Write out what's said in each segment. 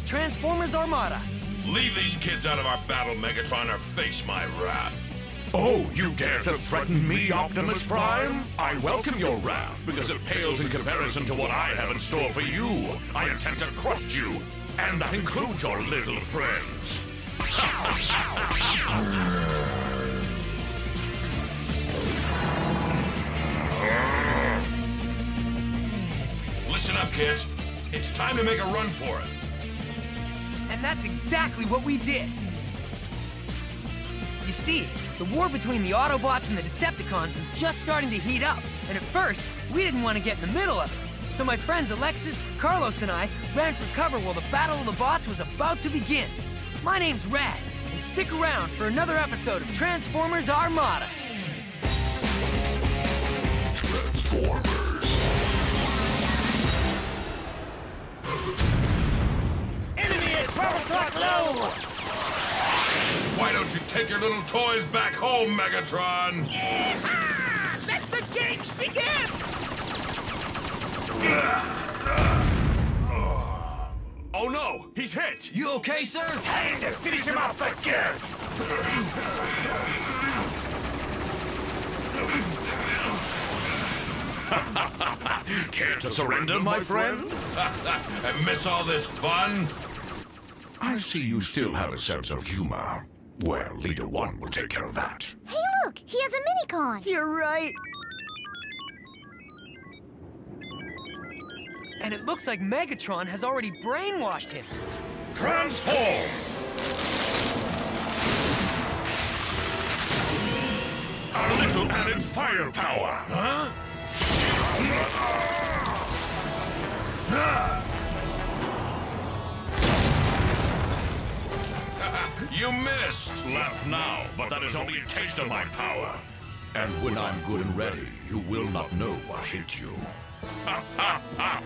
Autobots Transformers Armada. Leave these kids out of our battle, Megatron, or face my wrath. Oh, you dare to threaten me, Optimus Prime? I welcome your wrath because it pales in comparison to what I have in store for you. I intend to crush you, and that includes your little friends. Listen up, kids. It's time to make a run for it. And that's exactly what we did. You see, the war between the Autobots and the Decepticons was just starting to heat up, and at first, we didn't want to get in the middle of it. So my friends Alexis, Carlos, and I ran for cover while the Battle of the Bots was about to begin. My name's Rad, and stick around for another episode of Transformers Armada. Transformers. Why don't you take your little toys back home, Megatron? Yeehaw! Let the games begin! Oh no, he's hit! You okay, sir? Time to finish him off again! Care to surrender, my friend? and miss all this fun? I see you still have a sense of humor. Well, Leader One will take care of that. Hey, look! He has a minicon! You're right. And it looks like Megatron has already brainwashed him. Transform! A little added firepower, huh? Ah! You missed! Laugh now, but that is only a taste of my power. And when I'm good and ready, you will not know what hit you.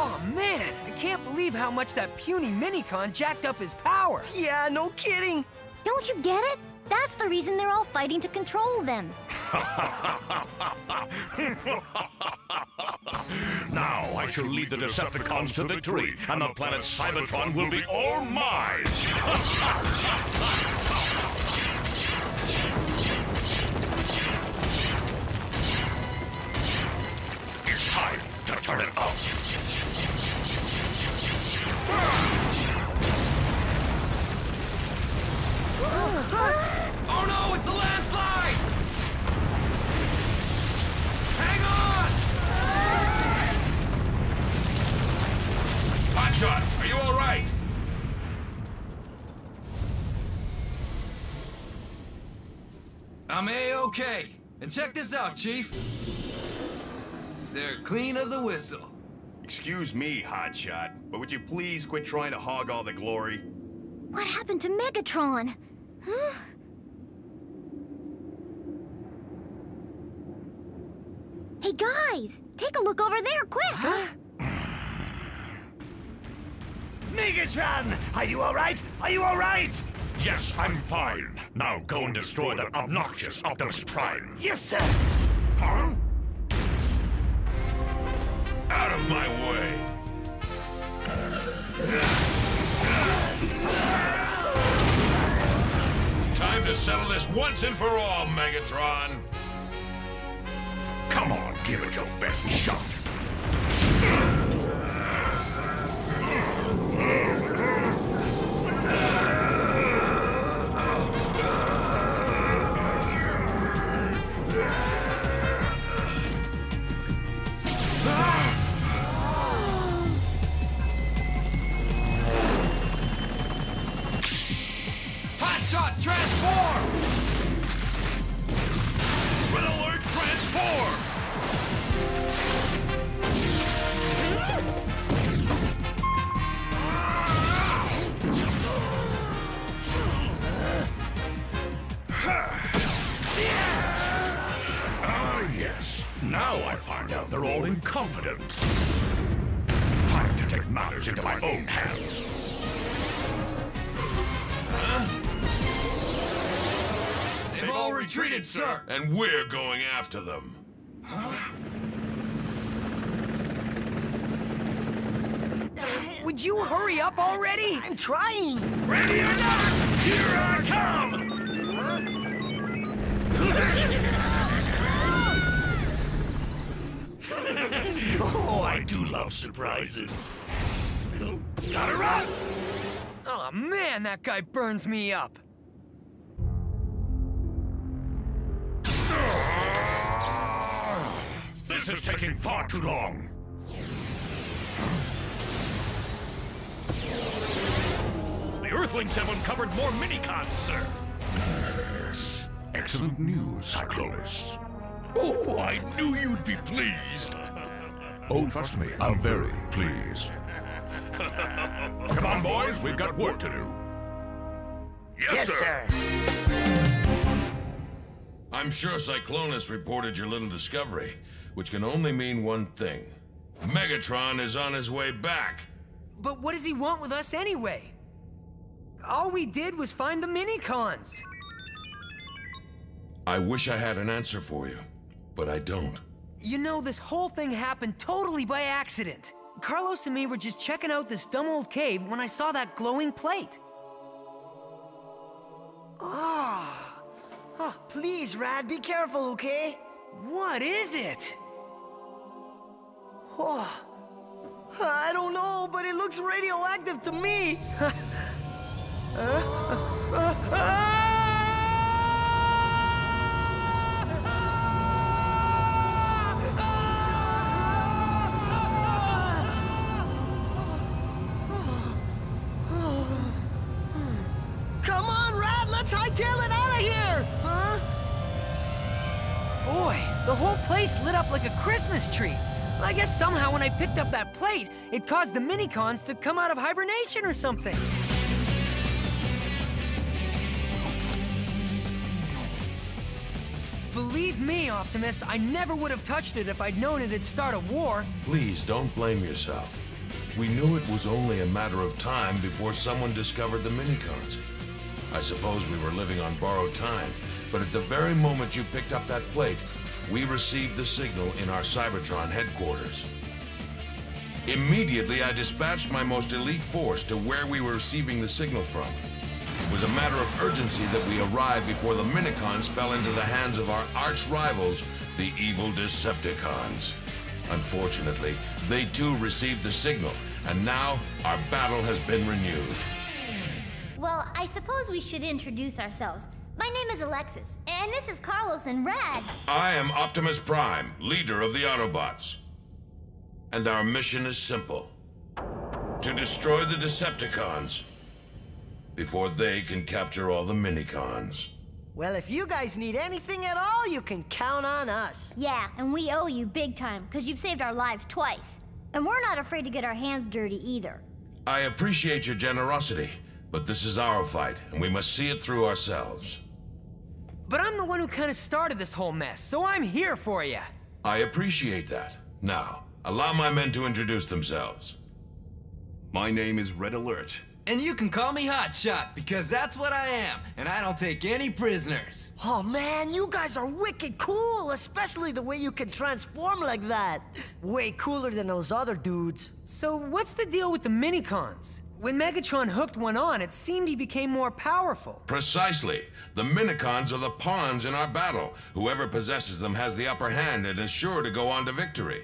Oh man, I can't believe how much that puny minicon jacked up his power. Yeah, no kidding. Don't you get it? That's the reason they're all fighting to control them. shall lead the Decepticons to victory, and the planet Cybertron will be all mine! it's time to turn it up! Oh no, it's a on! Are you all right? I'm A-okay. And check this out, Chief. They're clean as a whistle. Excuse me, Hotshot, but would you please quit trying to hog all the glory? What happened to Megatron? Huh? Hey, guys! Take a look over there, quick! Megatron! Are you alright? Are you alright? Yes, I'm fine. Now go and destroy that obnoxious Optimus Prime. Yes, sir! Huh? Out of my way! Time to settle this once and for all, Megatron! Come on, give it your best shot. Hotshot, they're all incompetent. Time to take matters into my own hands. They've all retreated, sir. And we're going after them. Huh? Would you hurry up already? I'm trying. Ready or not, here I come! Love surprises. Gotta run! Oh man, that guy burns me up. This is taking far too long. The Earthlings have uncovered more minicons, sir. Yes. Excellent news, Cyclonus. Oh, I knew you'd be pleased. Oh, trust me, I'm very pleased. Come on, boys, we've got work to do. Yes, sir. I'm sure Cyclonus reported your little discovery, which can only mean one thing. Megatron is on his way back. But what does he want with us anyway? All we did was find the minicons. I wish I had an answer for you, but I don't. You know, this whole thing happened totally by accident. Carlos and me were just checking out this dumb old cave when I saw that glowing plate. Ah. Oh, please, Rad, be careful, okay? What is it? Oh, I don't know, but it looks radioactive to me. Come uh, uh, uh, Christmas tree. I guess somehow when I picked up that plate, it caused the minicons to come out of hibernation or something. Believe me, Optimus, I never would have touched it if I'd known it'd start a war. Please don't blame yourself. We knew it was only a matter of time before someone discovered the minicons. I suppose we were living on borrowed time, but at the very moment you picked up that plate, we received the signal in our Cybertron headquarters. Immediately, I dispatched my most elite force to where we were receiving the signal from. It was a matter of urgency that we arrive before the Minicons fell into the hands of our arch rivals, the evil Decepticons. Unfortunately, they too received the signal, and now our battle has been renewed. Well, I suppose we should introduce ourselves. My name is Alexis, and this is Carlos and Rad. I am Optimus Prime, leader of the Autobots. And our mission is simple to destroy the Decepticons before they can capture all the Minicons. Well, if you guys need anything at all, you can count on us. Yeah, and we owe you big time, because you've saved our lives twice. And we're not afraid to get our hands dirty either. I appreciate your generosity, but this is our fight, and we must see it through ourselves. But I'm the one who kind of started this whole mess, so I'm here for you. I appreciate that. Now, allow my men to introduce themselves. My name is Red Alert. And you can call me Hotshot, because that's what I am, and I don't take any prisoners. Oh man, you guys are wicked cool, especially the way you can transform like that. Way cooler than those other dudes. So what's the deal with the minicons? When Megatron hooked one on, it seemed he became more powerful. Precisely. The Minicons are the pawns in our battle. Whoever possesses them has the upper hand and is sure to go on to victory.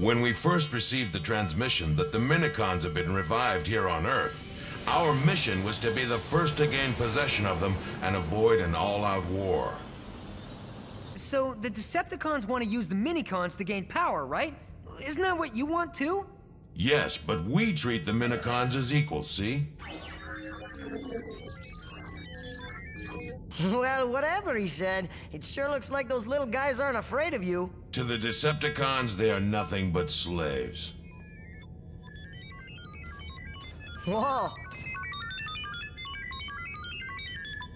When we first received the transmission that the Minicons have been revived here on Earth, our mission was to be the first to gain possession of them and avoid an all-out war. So the Decepticons want to use the minicons to gain power, right? Isn't that what you want too? Yes, but we treat the Minicons as equals, see? Well, whatever he said, it sure looks like those little guys aren't afraid of you. To the Decepticons, they are nothing but slaves. Whoa.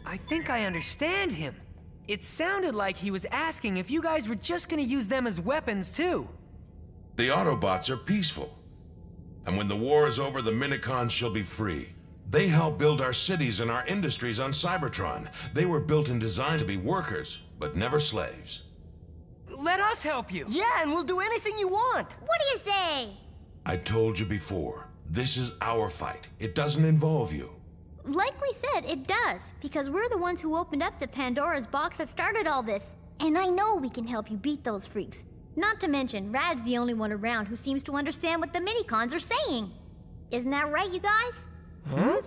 I think I understand him. It sounded like he was asking if you guys were just gonna use them as weapons too. The Autobots are peaceful. And when the war is over, the Minicons shall be free. They help build our cities and our industries on Cybertron. They were built and designed to be workers, but never slaves. Let us help you. Yeah, and we'll do anything you want. What do you say? I told you before, this is our fight. It doesn't involve you. Like we said, it does, because we're the ones who opened up the Pandora's box that started all this. And I know we can help you beat those freaks. Not to mention, Rad's the only one around who seems to understand what the minicons are saying. Isn't that right, you guys? Huh?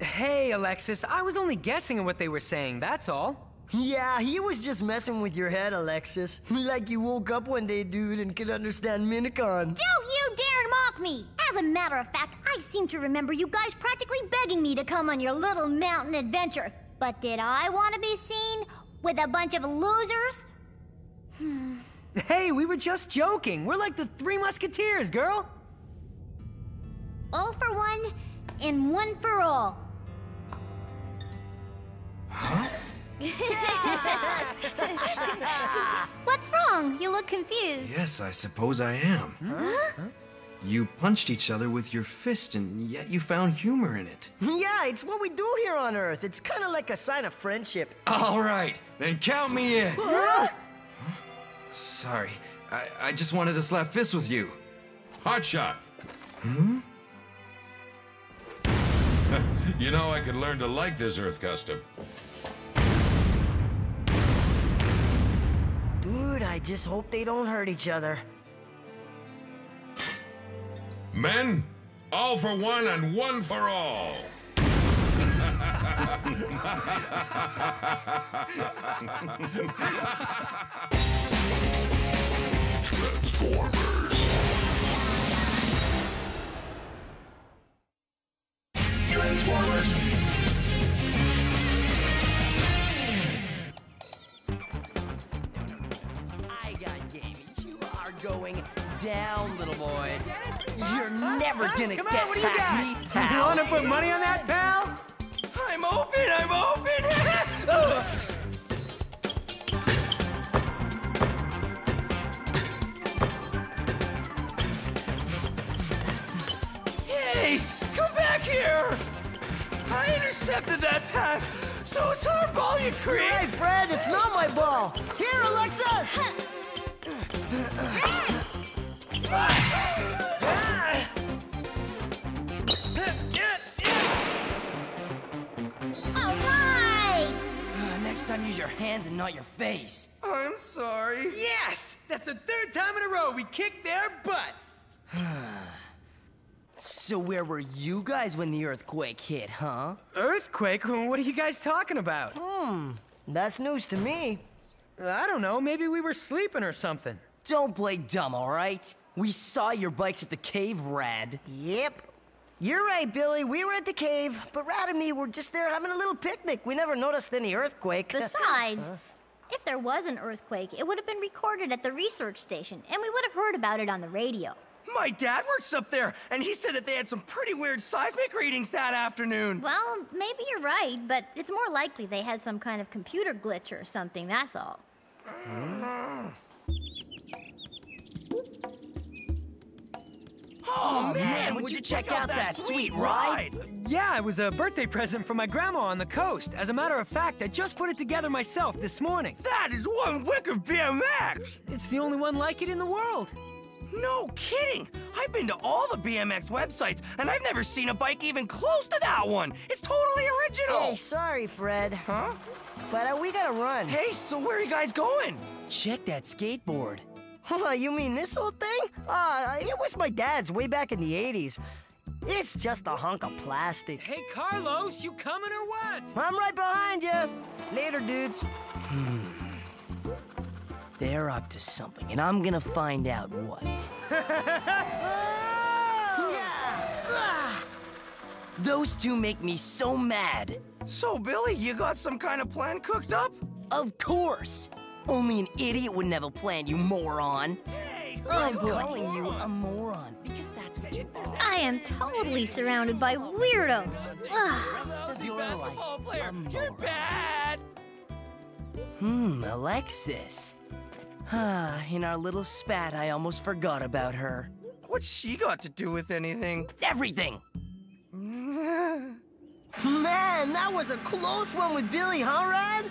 Hey, Alexis, I was only guessing at what they were saying, that's all. Yeah, he was just messing with your head, Alexis. Like you woke up one day, dude, and could understand Minicon. Don't you dare mock me! As a matter of fact, I seem to remember you guys practically begging me to come on your little mountain adventure. But did I want to be seen with a bunch of losers? Hmm. Hey, we were just joking. We're like the Three Musketeers, girl. All for one, and one for all. Huh? What's wrong? You look confused. Yes, I suppose I am. Huh? You punched each other with your fist, and yet you found humor in it. Yeah, it's what we do here on Earth. It's kind of like a sign of friendship. All right, then count me in. Huh? Sorry, I, I just wanted to slap fists with you. Hotshot. Hmm? you know, I could learn to like this Earth custom. Dude, I just hope they don't hurt each other. Men, all for one and one for all. Transformers. Transformers. I got game. You are going down, little boy. You're never gonna Come get on, you past got? me, You wanna put money on that, pal? I'm open. I'm open. Intercepted that pass, so it's our ball, you creep. You're right, Fred. It's not my ball. Here, Alexis. All right! Uh, next time, use your hands and not your face. I'm sorry. Yes! That's the third time in a row we kicked their butts. So where were you guys when the earthquake hit, huh? Earthquake? What are you guys talking about? Hmm, that's news to me. I don't know. Maybe we were sleeping or something. Don't play dumb, all right? We saw your bikes at the cave, Rad. Yep. You're right, Billy. We were at the cave, but Rad and me were just there having a little picnic. We never noticed any earthquake. Besides, if there was an earthquake, it would have been recorded at the research station, and we would have heard about it on the radio. My dad works up there, and he said that they had some pretty weird seismic readings that afternoon. Well, maybe you're right, but it's more likely they had some kind of computer glitch or something, that's all. Oh, oh man, would you check out that sweet ride? Yeah, it was a birthday present from my grandma on the coast. As a matter of fact, I just put it together myself this morning. That is one wicked BMX! It's the only one like it in the world. No kidding! I've been to all the BMX websites, and I've never seen a bike even close to that one! It's totally original! Hey, sorry, Fred. Huh? But uh, we gotta run. Hey, so where are you guys going? Check that skateboard. Huh, you mean this old thing? Ah, it was my dad's way back in the 80s. It's just a hunk of plastic. Hey, Carlos, you coming or what? I'm right behind you. Later, dudes. They're up to something, and I'm gonna find out what. Those two make me so mad. So, Billy, you got some kind of plan cooked up? Of course. Only an idiot would never plan, you moron. Hey, I'm calling you a moron because that's what you are. I am totally surrounded by weirdos. Ugh. Rest of your life, a moron. bad. Hmm, Alexis. Ah, in our little spat, I almost forgot about her. What's she got to do with anything? Everything. Man, that was a close one with Billy, huh, Rad?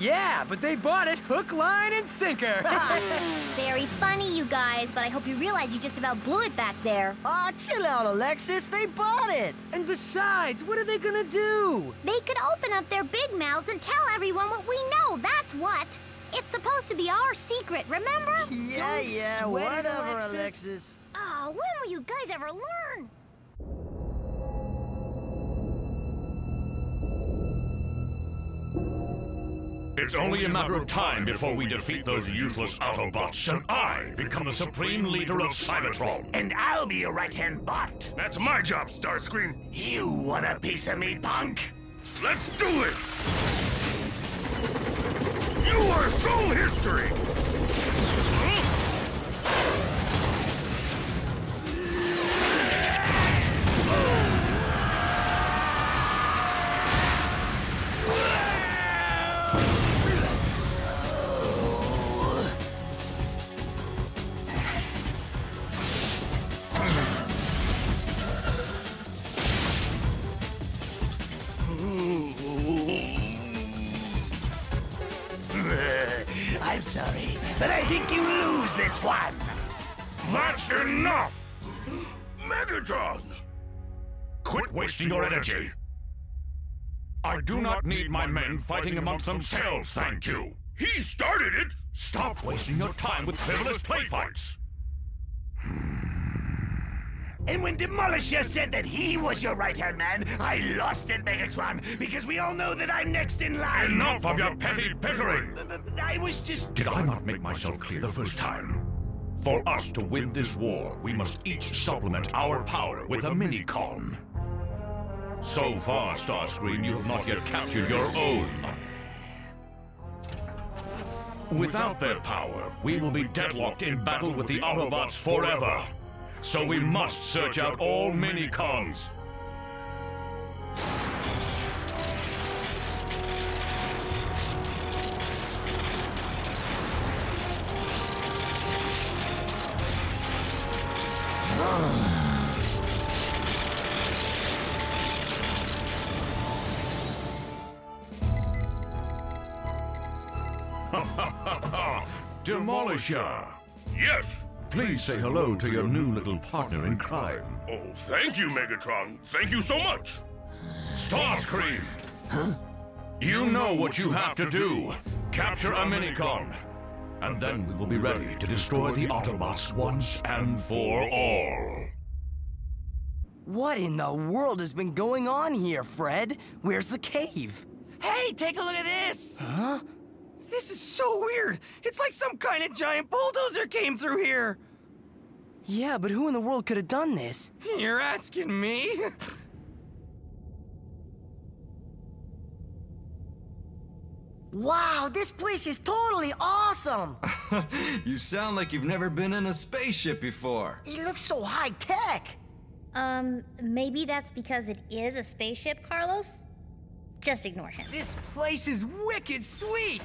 Yeah, but they bought it hook, line, and sinker. Very funny, you guys, but I hope you realize you just about blew it back there. Aw, chill out, Alexis. They bought it. and besides, what are they gonna do? They could open up their big mouths and tell everyone what we know, that's what. It's supposed to be our secret, remember? Yeah, Don't yeah, sweat it, whatever, Alexis. Alexis. Oh, when will you guys ever learn? It's only a matter of time before we defeat those useless Autobots, and I become the supreme leader of Cybertron. And I'll be your right-hand bot. That's my job, Starscream. You want a piece of me, punk? Let's do it! You are so history! Wasting energy! I do not need my men fighting amongst themselves, thank you! He started it! Stop wasting your time with frivolous play fights! Hmm. And when Demolisher said that he was your right-hand man, I lost it, Megatron, because we all know that I'm next in line. Enough of your petty bickering! I was just... Did I not make myself clear the first time? For us to win this war, we must each supplement our power with a mini-con. So far, Starscream, you have not yet captured your own. Without their power, we will be deadlocked in battle with the Autobots forever. So we must search out all mini-cons. Demolisher! Yes! Please say hello to your new little partner in crime. Oh, thank you, Megatron. Thank you so much. Starscream! Huh? You know what you have to do. Capture a minicon. And then we will be ready to destroy the Autobots once and for all. What in the world has been going on here, Fred? Where's the cave? Hey, take a look at this! Huh? This is so weird. It's like some kind of giant bulldozer came through here. Yeah, but who in the world could have done this? You're asking me? Wow, this place is totally awesome. you sound like you've never been in a spaceship before. It looks so high tech. Um, maybe that's because it is a spaceship, Carlos? Just ignore him. This place is wicked sweet.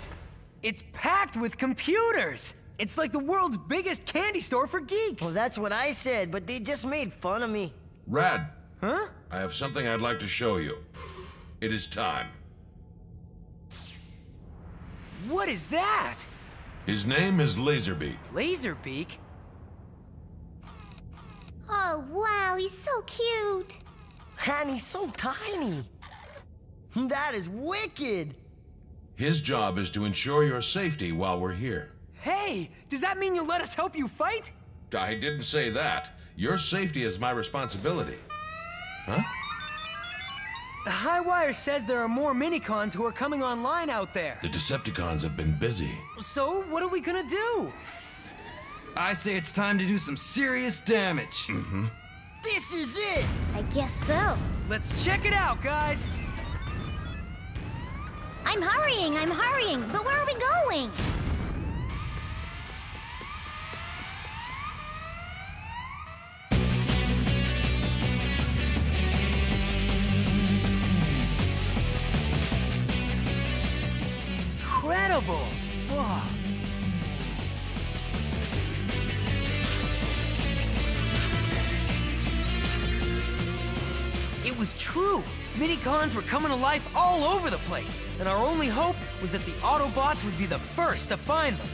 It's packed with computers. It's like the world's biggest candy store for geeks. Well, that's what I said, but they just made fun of me. Rad, Huh? I have something I'd like to show you. It is time. What is that? His name is Laserbeak. Laserbeak? Oh, wow, he's so cute. And he's so tiny. That is wicked. His job is to ensure your safety while we're here. Hey, does that mean you'll let us help you fight? I didn't say that. Your safety is my responsibility. Huh? The High Wire says there are more minicons who are coming online out there. The Decepticons have been busy. So, what are we gonna do? I say it's time to do some serious damage. Mm-hmm. This is it. I guess so. Let's check it out, guys. I'm hurrying, I'm hurrying, but where are we going? It was true. Minicons were coming to life all over the place, and our only hope was that the Autobots would be the first to find them.